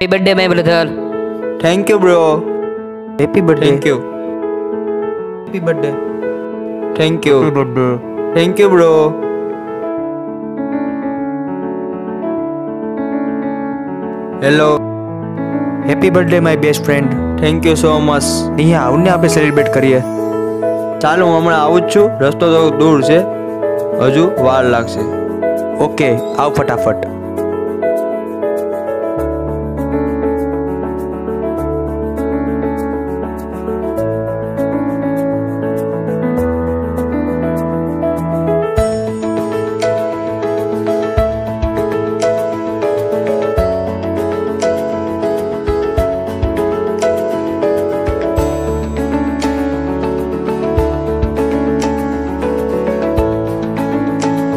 Happy birthday my brother thank you bro happy birthday thank you happy birthday thank you birthday thank you bro hello happy birthday my best friend thank you so much અહીંયા આવને આપણે celebrate કરીએ. ચાલો હું હમણાં આવું જ છું. રસ્તો તો દૂર છે. હજુ વાર લાગશે. ઓકે આવ ફટાફટ.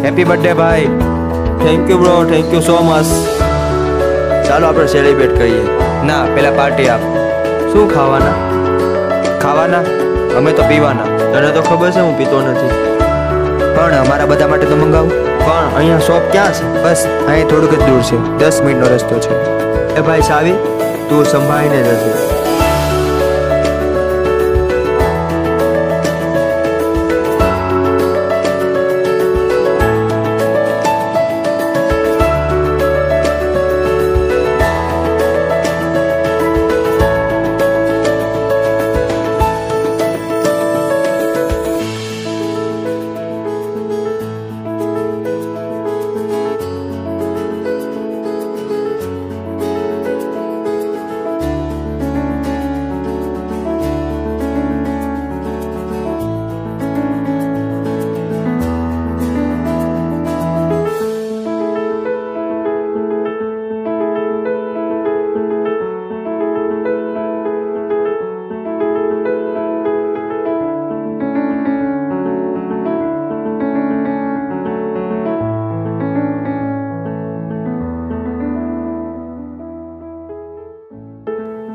હેપી બર્થડે ભાઈ thank you bro thank you so much ચાલો આપણે સેલિબ્રેટ કરીએ. ના, પેલા પાર્ટી આપ. શું ખાવાના? ખાવાના? અમે તો પીવાના. તને તો ખબર છે, હું પીતો નથી. પણ અમારા બધા માટે તો મંગાવું. પણ અહીંયા શોપ ક્યાં છે? બસ, અહીં થોડુંક જ દૂર છે. દસ મિનિટનો રસ્તો છે. એ ભાઈ સાવી, તું સંભાળીને જજે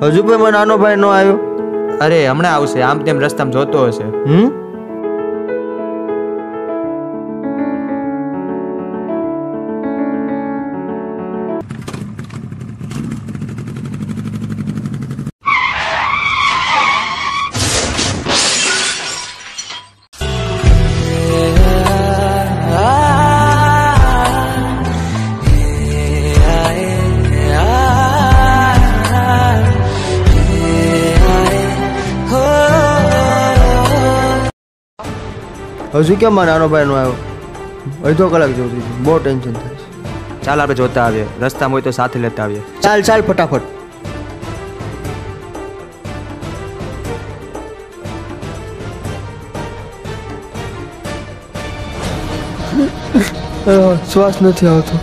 હજુ પણ મારો નાનો ભાઈ નો આવ્યો? અરે હમણાં આવશે. આમ તેમ રસ્તામાં જોતો હશે. હમ? હજુ કેમ મારે નાનો નો આવ્યો? અડધો કલાક જેવું થઈ બહુ ટેન્શન થાય છે. ચાલ આપણે જોતા આવીએ. રસ્તામાં હોય તો સાથે લેતા આવીએ. ચાલ ચાલ ફટાફટ. શ્વાસ નથી આવતો.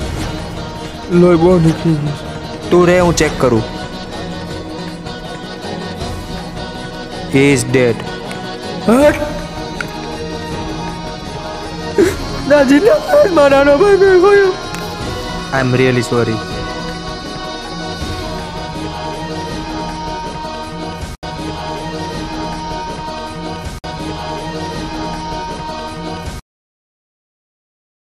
લોહી બહુ નીકળી ગયું તું રે હું ચેક કરું. હી ઇઝ ડેડ દાદી મારા નાનો ભાઈ ગયો આઈ એમ રિયલી સોરી